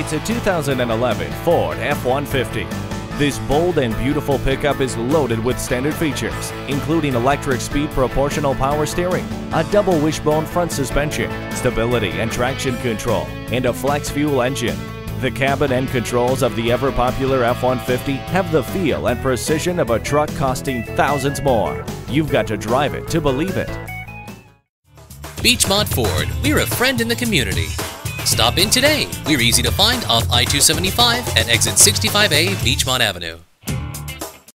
It's a 2011 Ford F-150. This bold and beautiful pickup is loaded with standard features, including electric speed proportional power steering, a double wishbone front suspension, stability and traction control, and a flex fuel engine. The cabin and controls of the ever-popular F-150 have the feel and precision of a truck costing thousands more. You've got to drive it to believe it. Beechmont Ford, we're a friend in the community. Stop in today. We're easy to find off I 275 at exit 65A Beechmont Avenue.